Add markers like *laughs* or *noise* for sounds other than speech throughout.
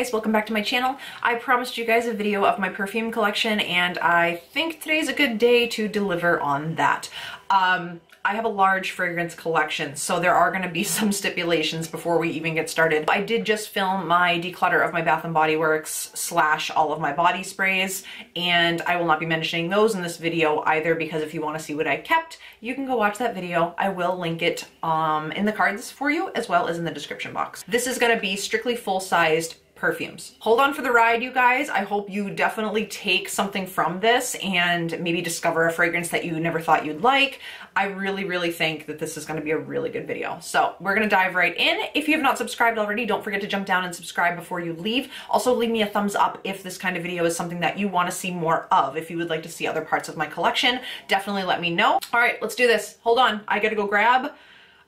guys, welcome back to my channel. I promised you guys a video of my perfume collection and I think today's a good day to deliver on that. Um, I have a large fragrance collection, so there are going to be *laughs* some stipulations before we even get started. I did just film my declutter of my Bath & Body Works slash all of my body sprays, and I will not be mentioning those in this video either because if you want to see what I kept, you can go watch that video. I will link it um, in the cards for you as well as in the description box. This is going to be strictly full-sized perfumes. Hold on for the ride, you guys. I hope you definitely take something from this and maybe discover a fragrance that you never thought you'd like. I really, really think that this is gonna be a really good video. So we're gonna dive right in. If you have not subscribed already, don't forget to jump down and subscribe before you leave. Also leave me a thumbs up if this kind of video is something that you wanna see more of. If you would like to see other parts of my collection, definitely let me know. All right, let's do this. Hold on, I gotta go grab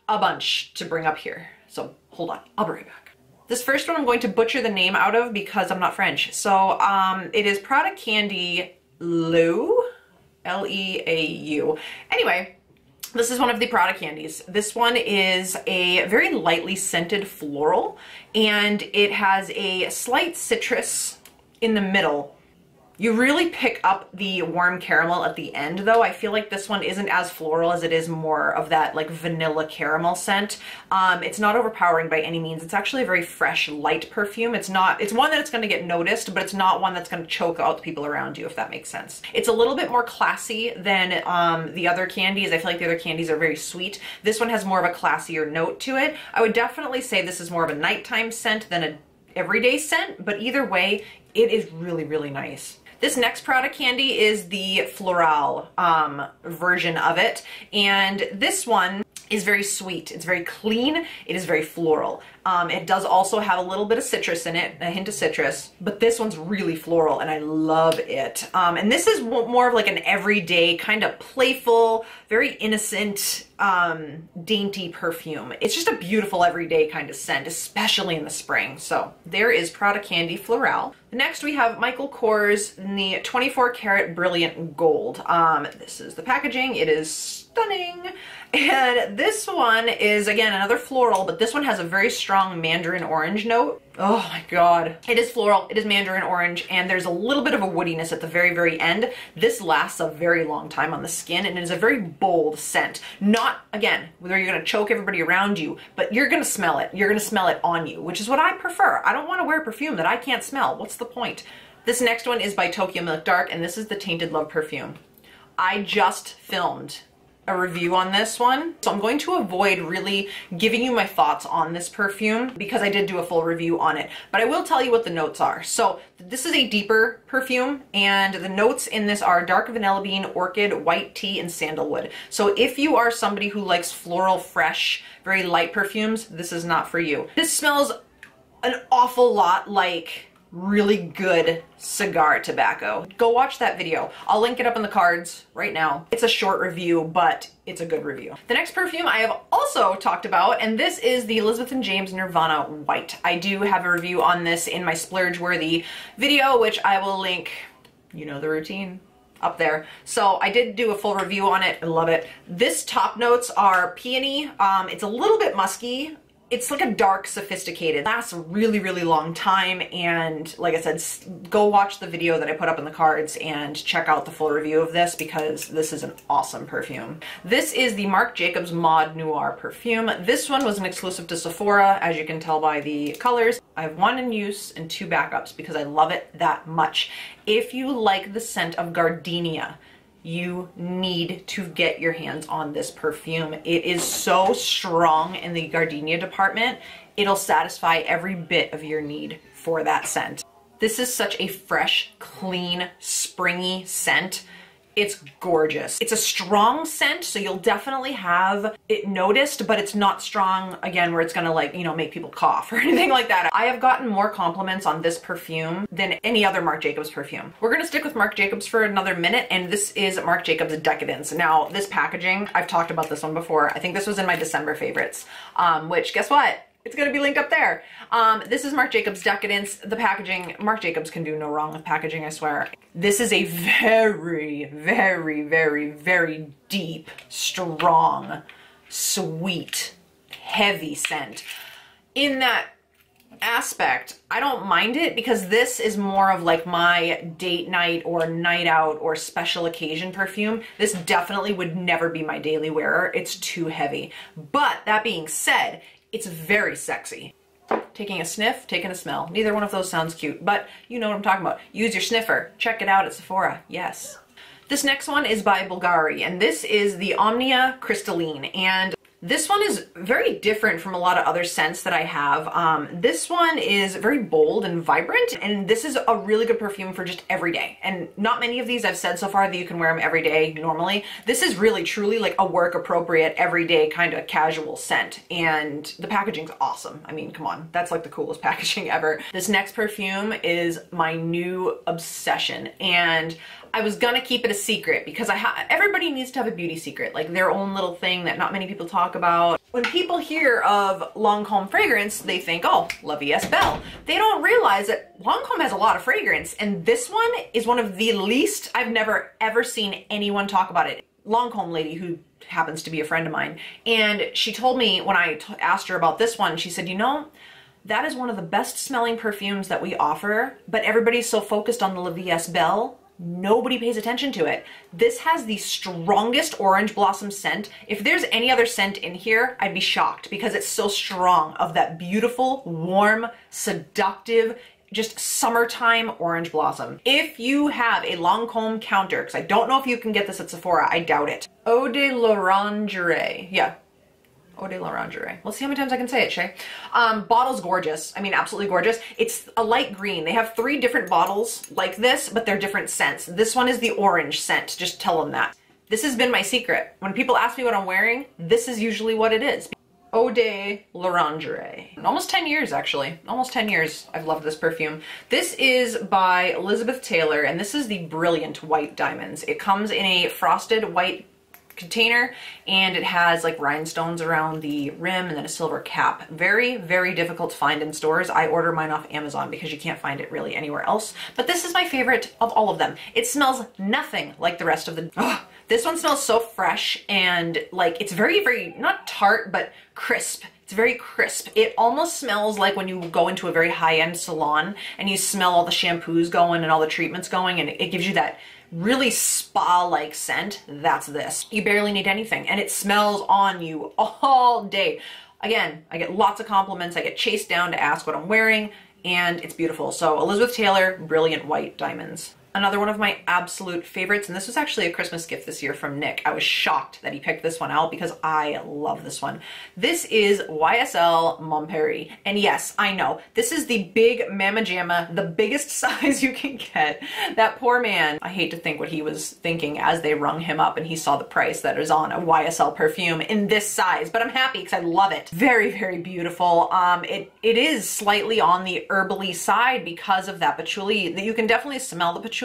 a bunch to bring up here. So hold on, I'll be right back. This first one I'm going to butcher the name out of because I'm not French. So um, it is Prada Candy Leu, L-E-A-U. Anyway, this is one of the Prada candies. This one is a very lightly scented floral and it has a slight citrus in the middle you really pick up the warm caramel at the end though. I feel like this one isn't as floral as it is more of that like vanilla caramel scent. Um, it's not overpowering by any means. It's actually a very fresh, light perfume. It's not, it's one that's gonna get noticed, but it's not one that's gonna choke out the people around you, if that makes sense. It's a little bit more classy than um, the other candies. I feel like the other candies are very sweet. This one has more of a classier note to it. I would definitely say this is more of a nighttime scent than a everyday scent, but either way, it is really, really nice. This next Prada Candy is the Floral um, version of it. And this one is very sweet. It's very clean. It is very floral. Um, it does also have a little bit of citrus in it, a hint of citrus, but this one's really floral and I love it. Um, and this is more of like an everyday kind of playful, very innocent, um, dainty perfume. It's just a beautiful everyday kind of scent, especially in the spring. So there is Prada Candy Floral. Next we have Michael Kors in the 24 karat brilliant gold. Um, this is the packaging. It is stunning. And this one is again another floral, but this one has a very strong mandarin orange note. Oh my god. It is floral, it is mandarin orange, and there's a little bit of a woodiness at the very, very end. This lasts a very long time on the skin, and it is a very bold scent. Not, again, whether you're gonna choke everybody around you, but you're gonna smell it. You're gonna smell it on you, which is what I prefer. I don't wanna wear perfume that I can't smell. What's the point? This next one is by Tokyo Milk Dark, and this is the Tainted Love perfume. I just filmed a review on this one. So I'm going to avoid really giving you my thoughts on this perfume because I did do a full review on it. But I will tell you what the notes are. So this is a deeper perfume and the notes in this are dark vanilla bean, orchid, white tea, and sandalwood. So if you are somebody who likes floral, fresh, very light perfumes, this is not for you. This smells an awful lot like really good cigar tobacco. Go watch that video. I'll link it up in the cards right now. It's a short review, but it's a good review. The next perfume I have also talked about, and this is the Elizabeth & James Nirvana White. I do have a review on this in my splurge-worthy video, which I will link, you know the routine, up there. So I did do a full review on it. I love it. This top notes are peony. Um, it's a little bit musky it's like a dark, sophisticated, lasts a really, really long time. And like I said, go watch the video that I put up in the cards and check out the full review of this because this is an awesome perfume. This is the Marc Jacobs Mod Noir perfume. This one was an exclusive to Sephora, as you can tell by the colors. I have one in use and two backups because I love it that much. If you like the scent of gardenia, you need to get your hands on this perfume. It is so strong in the gardenia department. It'll satisfy every bit of your need for that scent. This is such a fresh, clean, springy scent it's gorgeous. It's a strong scent, so you'll definitely have it noticed, but it's not strong, again, where it's gonna like, you know, make people cough *laughs* or anything like that. I have gotten more compliments on this perfume than any other Marc Jacobs perfume. We're gonna stick with Marc Jacobs for another minute, and this is Marc Jacobs Decadence. Now, this packaging, I've talked about this one before. I think this was in my December favorites, um, which guess what? It's gonna be linked up there. Um, this is Marc Jacobs Decadence. The packaging, Marc Jacobs can do no wrong with packaging, I swear. This is a very, very, very, very deep, strong, sweet, heavy scent. In that aspect, I don't mind it because this is more of like my date night or night out or special occasion perfume. This definitely would never be my daily wearer. It's too heavy. But that being said, it's very sexy. Taking a sniff, taking a smell. Neither one of those sounds cute, but you know what I'm talking about. Use your sniffer. Check it out at Sephora. Yes. This next one is by Bulgari, and this is the Omnia Crystalline. And this one is very different from a lot of other scents that I have. Um, this one is very bold and vibrant, and this is a really good perfume for just every day. And not many of these I've said so far that you can wear them every day normally. This is really truly like a work appropriate, everyday kind of casual scent. And the packaging's awesome. I mean, come on, that's like the coolest *laughs* packaging ever. This next perfume is my new obsession. And I was gonna keep it a secret because I ha- everybody needs to have a beauty secret, like their own little thing that not many people talk about. When people hear of Lancome fragrance, they think, oh, La est Belle. They don't realize that Lancome has a lot of fragrance, and this one is one of the least I've never ever seen anyone talk about it. Lancome lady who happens to be a friend of mine, and she told me when I asked her about this one, she said, you know, that is one of the best smelling perfumes that we offer, but everybody's so focused on the La est Belle Nobody pays attention to it. This has the strongest orange blossom scent. If there's any other scent in here, I'd be shocked because it's so strong of that beautiful, warm, seductive, just summertime orange blossom. If you have a Lancome counter, because I don't know if you can get this at Sephora, I doubt it. Eau de l'Orangerie. Yeah, Eau de l'Orangerie. Let's see how many times I can say it, Shai. Um, bottle's gorgeous. I mean, absolutely gorgeous. It's a light green. They have three different bottles like this, but they're different scents. This one is the orange scent. Just tell them that. This has been my secret. When people ask me what I'm wearing, this is usually what it is. Eau de l'Orangerie. Almost 10 years, actually. Almost 10 years I've loved this perfume. This is by Elizabeth Taylor, and this is the Brilliant White Diamonds. It comes in a frosted white container and it has like rhinestones around the rim and then a silver cap. Very, very difficult to find in stores. I order mine off Amazon because you can't find it really anywhere else. But this is my favorite of all of them. It smells nothing like the rest of the... This one smells so fresh and like it's very, very, not tart, but crisp. It's very crisp. It almost smells like when you go into a very high-end salon and you smell all the shampoos going and all the treatments going and it gives you that really spa-like scent, that's this. You barely need anything and it smells on you all day. Again, I get lots of compliments. I get chased down to ask what I'm wearing and it's beautiful. So Elizabeth Taylor, Brilliant White Diamonds. Another one of my absolute favorites, and this was actually a Christmas gift this year from Nick. I was shocked that he picked this one out because I love this one. This is YSL Mon Paris. And yes, I know, this is the big Mama Jamma, the biggest *laughs* size you can get. That poor man, I hate to think what he was thinking as they rung him up and he saw the price that is on a YSL perfume in this size, but I'm happy because I love it. Very, very beautiful. Um, it, it is slightly on the herbally side because of that patchouli. That you can definitely smell the patchouli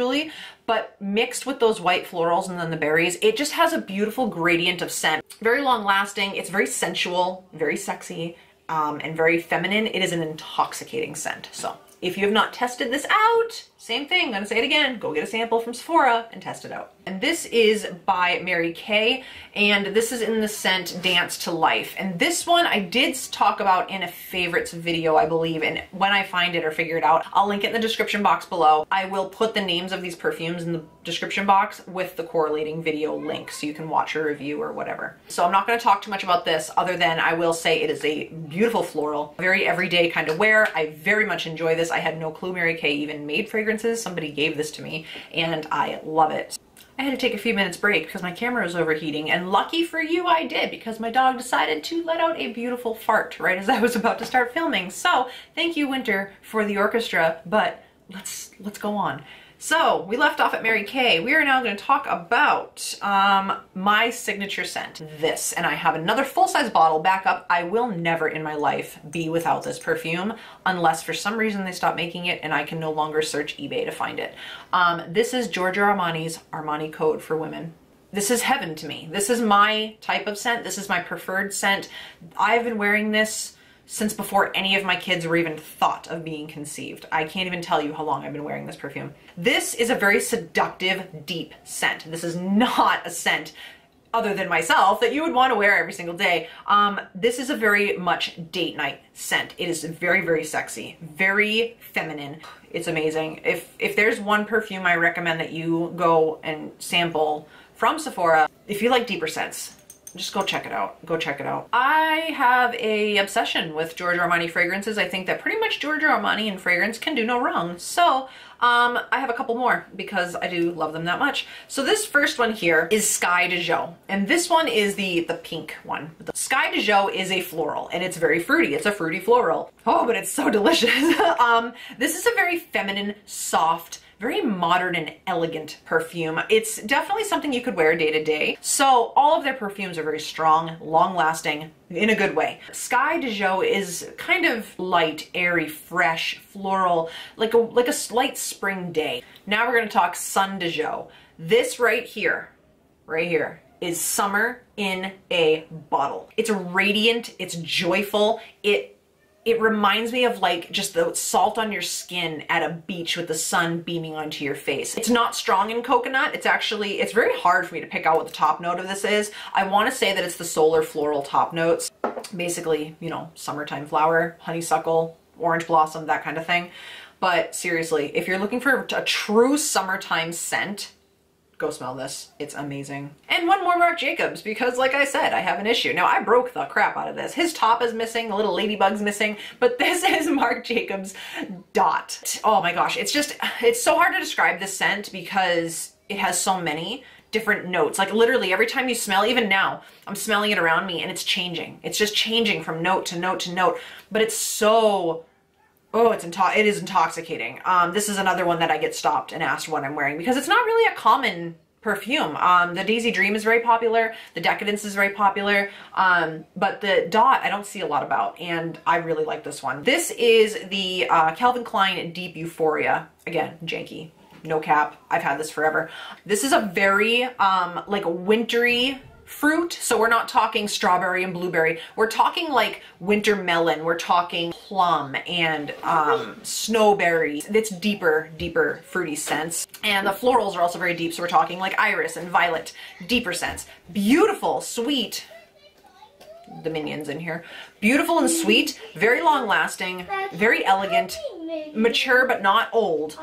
but mixed with those white florals and then the berries, it just has a beautiful gradient of scent. Very long lasting, it's very sensual, very sexy, um, and very feminine. It is an intoxicating scent. So if you have not tested this out, same thing, I'm gonna say it again, go get a sample from Sephora and test it out. And this is by Mary Kay, and this is in the scent Dance to Life. And this one I did talk about in a favorites video, I believe, and when I find it or figure it out, I'll link it in the description box below. I will put the names of these perfumes in the description box with the correlating video link so you can watch a review or whatever. So I'm not gonna talk too much about this other than I will say it is a beautiful floral, very everyday kind of wear. I very much enjoy this. I had no clue Mary Kay even made fragrances. Somebody gave this to me and I love it. I had to take a few minutes break because my camera was overheating and lucky for you I did because my dog decided to let out a beautiful fart right as I was *laughs* about to start filming. So thank you Winter for the orchestra, but let's let's go on. So we left off at Mary Kay. We are now going to talk about um, my signature scent, this. And I have another full-size bottle back up. I will never in my life be without this perfume unless for some reason they stop making it and I can no longer search eBay to find it. Um, this is Giorgio Armani's Armani Code for Women this is heaven to me. This is my type of scent. This is my preferred scent. I've been wearing this since before any of my kids were even thought of being conceived. I can't even tell you how long I've been wearing this perfume. This is a very seductive, deep scent. This is not a scent other than myself that you would want to wear every single day. Um, this is a very much date night scent. It is very, very sexy, very feminine. It's amazing. If, if there's one perfume I recommend that you go and sample from Sephora, if you like deeper scents, just go check it out. Go check it out. I have a obsession with Giorgio Armani fragrances. I think that pretty much Giorgio Armani and fragrance can do no wrong. So um, I have a couple more because I do love them that much. So this first one here is Sky di Gioia. And this one is the, the pink one. The Sky di Gioia is a floral and it's very fruity. It's a fruity floral. Oh, but it's so *laughs* delicious. um, this is a very feminine, soft, very modern and elegant perfume. It's definitely something you could wear day to day. So all of their perfumes are very strong, long lasting, in a good way. Sky di Gioia is kind of light, airy, fresh, floral, like a, like a slight spring day. Now we're gonna talk Sun di Gioia. This right here, right here, is summer in a bottle. It's radiant, it's joyful, it it reminds me of like just the salt on your skin at a beach with the sun beaming onto your face. It's not strong in coconut. It's actually, it's very hard for me to pick out what the top note of this is. I want to say that it's the solar floral top notes. Basically, you know, summertime flower, honeysuckle, orange blossom, that kind of thing. But seriously, if you're looking for a true summertime scent, go smell this. It's amazing. And one more Marc Jacobs because like I said, I have an issue. Now I broke the crap out of this. His top is missing, the little ladybug's missing, but *laughs* this is Marc Jacobs Dot. Oh my gosh, it's just, it's so hard to describe this scent because it has so many different notes. Like literally every time you smell, even now, I'm smelling it around me and it's changing. It's just changing from note to note to note, but it's so Oh, it's into it is intoxicating. Um, this is another one that I get stopped and asked what I'm wearing because it's not really a common perfume. Um, the Daisy Dream is very popular. The Decadence is very popular. Um, but the Dot I don't see a lot about and I really like this one. This is the uh, Calvin Klein Deep Euphoria. Again, janky. No cap. I've had this forever. This is a very um, like wintry fruit. So we're not talking strawberry and blueberry. We're talking like winter melon. We're talking plum and um, snowberry. It's deeper, deeper fruity scents. And the florals are also very deep. So we're talking like iris and violet, deeper scents. Beautiful, sweet, the minions in here. Beautiful and sweet, very long lasting, very elegant, mature but not old.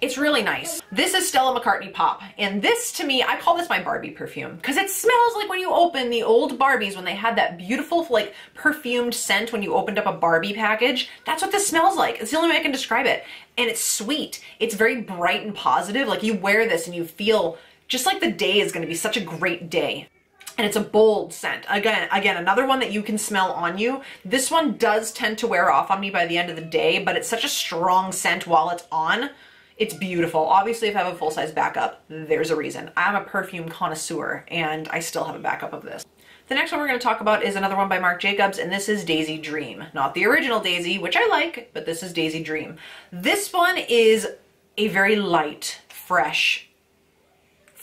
It's really nice. This is Stella McCartney Pop. And this to me, I call this my Barbie perfume because it smells like when you open the old Barbies when they had that beautiful like perfumed scent when you opened up a Barbie package. That's what this smells like. It's the only way I can describe it. And it's sweet. It's very bright and positive. Like you wear this and you feel just like the day is going to be such a great day and it's a bold scent. Again, again, another one that you can smell on you. This one does tend to wear off on me by the end of the day, but it's such a strong scent while it's on. It's beautiful. Obviously, if I have a full-size backup, there's a reason. I'm a perfume connoisseur, and I still have a backup of this. The next one we're going to talk about is another one by Marc Jacobs, and this is Daisy Dream. Not the original Daisy, which I like, but this is Daisy Dream. This one is a very light, fresh,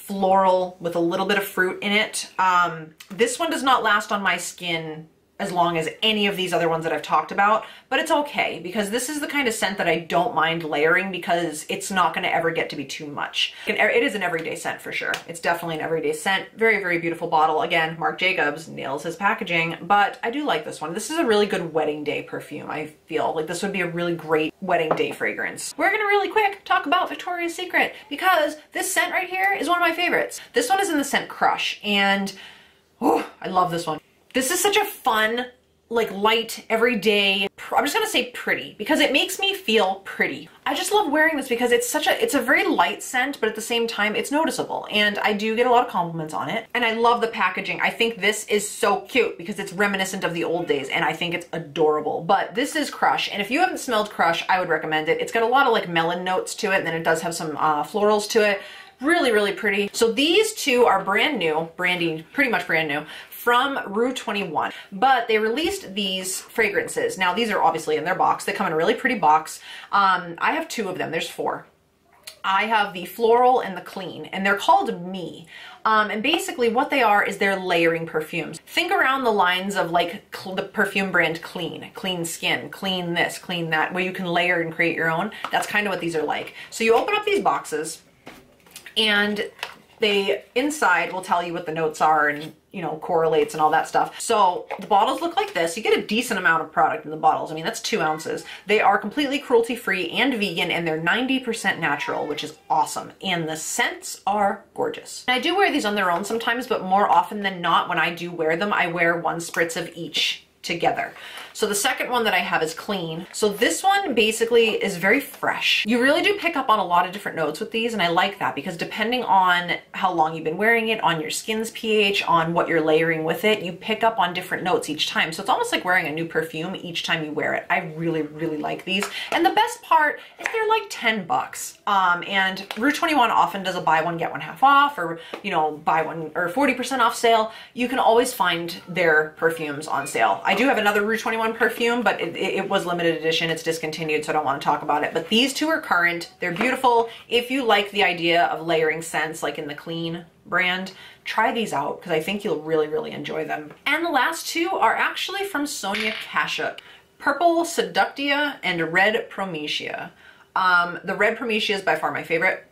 floral with a little bit of fruit in it. Um, this one does not last on my skin as long as any of these other ones that I've talked about, but it's okay because this is the kind of scent that I don't mind layering because it's not gonna ever get to be too much. It is an everyday scent for sure. It's definitely an everyday scent. Very, very beautiful bottle. Again, Marc Jacobs nails his packaging, but I do like this one. This is a really good wedding day perfume, I feel. Like this would be a really great wedding day fragrance. We're gonna really quick talk about Victoria's Secret because this scent right here is one of my favorites. This one is in the scent Crush and oh, I love this one. This is such a fun, like light, everyday, I'm just gonna say pretty because it makes me feel pretty. I just love wearing this because it's such a, it's a very light scent, but at the same time, it's noticeable. And I do get a lot of compliments on it. And I love the packaging. I think this is so cute because it's reminiscent of the old days and I think it's adorable. But this is Crush. And if you haven't smelled Crush, I would recommend it. It's got a lot of like melon notes to it and then it does have some uh, florals to it really really pretty so these two are brand new branding pretty much brand new from Rue 21. But they released these fragrances. Now these are obviously in their box. They come in a really pretty box. Um, I have two of them. There's four. I have the floral and the clean, and they're called Me. Um, and basically what they are is they're layering perfumes. Think around the lines of like the perfume brand Clean, Clean Skin, Clean this, Clean that, where you can layer and create your own. That's kind of what these are like. So you open up these boxes, and They inside will tell you what the notes are and you know, correlates and all that stuff. So the bottles look like this. You get a decent amount of product in the bottles. I mean, that's two ounces. They are completely cruelty free and vegan and they're 90% natural, which is awesome. And the scents are gorgeous. And I do wear these on their own sometimes, but more often than not, when I do wear them, I wear one spritz of each together. So the second one that I have is clean. So this one basically is very fresh. You really do pick up on a lot of different notes with these and I like that because depending on how long you've been wearing it, on your skin's pH, on what you're layering with it, you pick up on different notes each time. So it's almost like wearing a new perfume each time you wear it. I really, really like these. And the best part is they're like 10 bucks. Um, and Rue 21 often does a buy one, get one half off or, you know, buy one or 40% off sale. You can always find their perfumes on sale. I do have another Rue 21 perfume, but it, it, was limited edition. It's discontinued, so I don't want to talk about it. But these two are current. They're beautiful. If you like the idea of layering scents like in the Clean brand, try these out because I think you'll really, really enjoy them. And the last two are actually from Sonia Kashuk. Purple Seductia and Red Prometia. Um, the Red Prometia is by far my favorite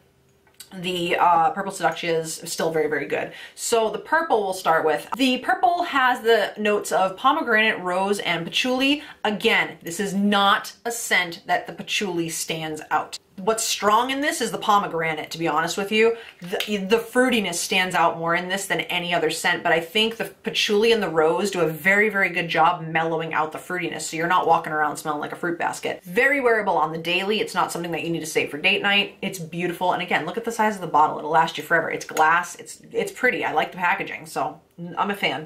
the uh, purple seduction is still very, very good. So the purple we'll start with. The purple has the notes of pomegranate, rose, and patchouli. Again, this is not a scent that the patchouli stands out what's strong in this is the pomegranate, to be honest with you. The, the, fruitiness stands out more in this than any other scent, but I think the patchouli and the rose do a very, very good job mellowing out the fruitiness, so you're not walking around smelling like a fruit basket. Very wearable on the daily. It's not something that you need to save for date night. It's beautiful, and again, look at the size of the bottle. It'll last you forever. It's glass. It's, it's pretty. I like the packaging, so I'm a fan.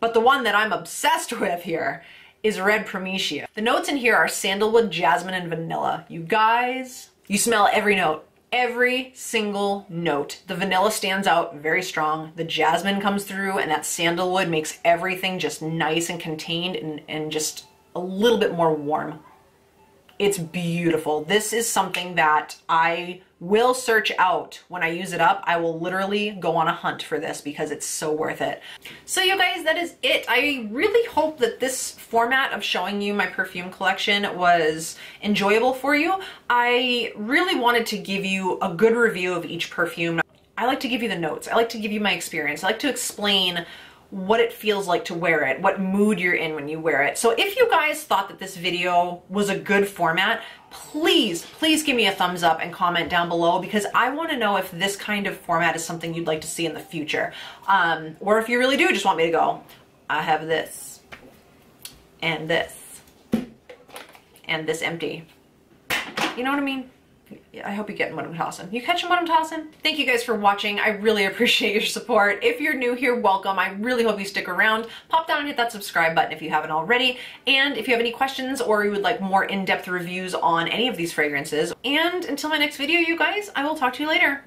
But the one that I'm obsessed *laughs* with here is Red Prometia. The notes in here are sandalwood, jasmine, and vanilla. You guys, you smell every note, every single note. The vanilla stands out very strong. The jasmine comes through and that sandalwood makes everything just nice and contained and, and just a little bit more warm. It's beautiful. This is something that I will search out when I use it up. I will literally go on a hunt for this because it's so worth it. So you guys, that is it. I really hope that this format of showing you my perfume collection was enjoyable for you. I really wanted to give you a good review of each perfume. I like to give you the notes. I like to give you my experience. I like to explain what it feels like to wear it, what mood you're in when you wear it. So if you guys thought that this video was a good format, please, please give me a thumbs up and comment down below because I want to know if this kind of format is something you'd like to see in the future. Um, or if you really do just want me to go, I have this and this and this empty. You know what I mean? I hope you get what I'm tossing. You catching what I'm tossing? Thank you guys for watching. I really appreciate your support. If you're new here, welcome. I really hope you stick around. Pop down and hit that subscribe button if you haven't already. And if you have any questions or you would like more in-depth reviews on any of these fragrances. And until my next video, you guys, I will talk to you later.